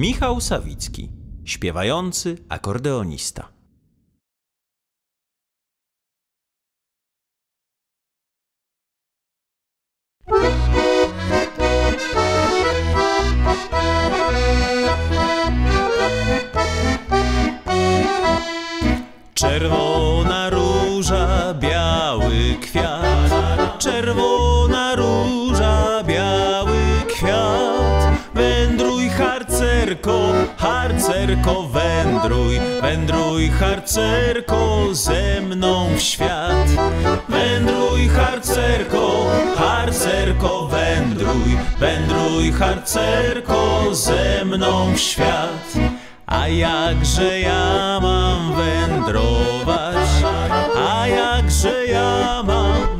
Michał Sawicki, śpiewający akordeonista. Czerwona róża, biały kwiat. Czerwona harcerko wędruj. Wędruj harcerko ze mną w świat. Wędruj harcerko, harcerko wędruj. Wędruj harcerko ze mną w świat. A jakże ja mam wędrować? A jakże ja mam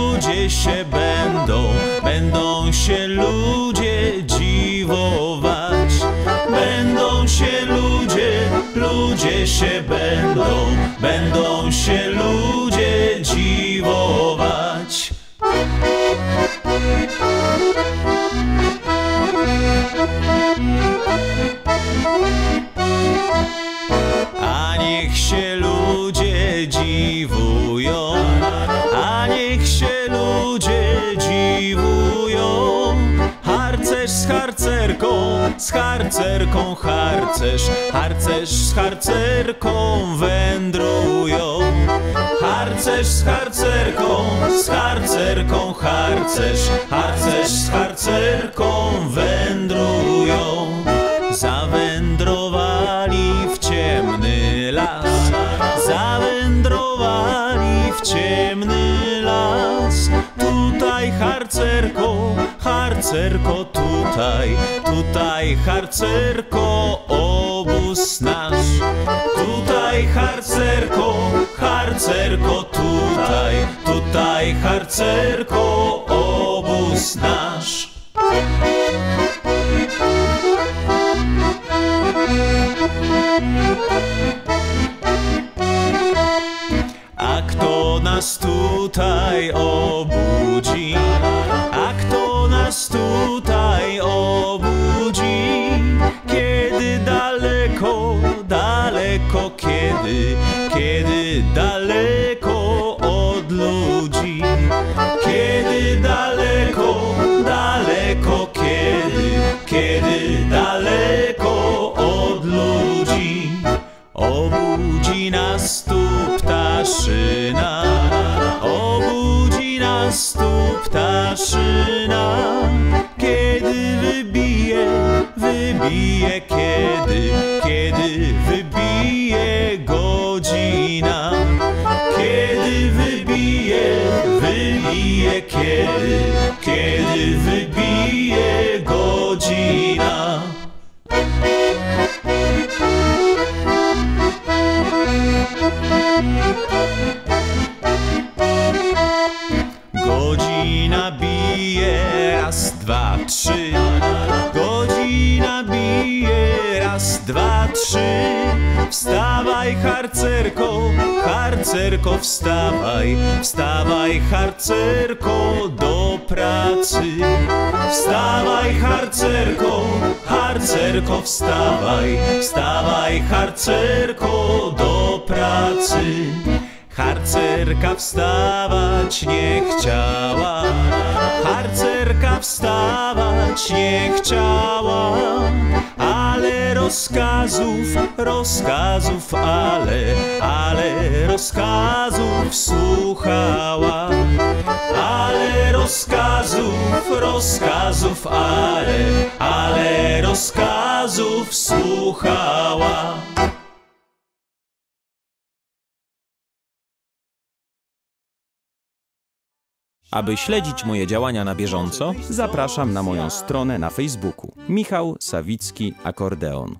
ludzie, się będą, będą się ludzie dziwować. Będą się ludzie, ludzie się będą, będą się ludzie dziwować. A niech się ludzie dziwują, harcerką, z harcerką harcerz, harcerz z harcerką wędrują. Harcerz z harcerką, z harcerką harcerz, harcerz z harcerką wędrują. Zawędrowali w ciemny las, zawędrowali w ciemny las. Tutaj harcerko, harcerko tutaj, tutaj harcerko obóz nasz. Tutaj harcerko, harcerko tutaj, tutaj harcerko obóz nasz. A kto nas tutaj obudzi? A nas tutaj obudzi? Kiedy daleko, daleko, kiedy, kiedy daleko od ludzi? Kiedy daleko, daleko, kiedy, wybije, kiedy, raz, dwa, trzy. Wstawaj, harcerko, harcerko, wstawaj, wstawaj, harcerko, do pracy. Wstawaj, harcerko, harcerko, wstawaj, wstawaj, harcerko, do pracy. Harcerka wstawać nie chciała, harcerka wstawać nie chciała, ale rozkazów, rozkazów, ale, ale rozkazów słuchała. Ale rozkazów, rozkazów, ale, ale rozkazów słuchała. Aby śledzić moje działania na bieżąco, zapraszam na moją stronę na Facebooku Michał Sawicki Akordeon.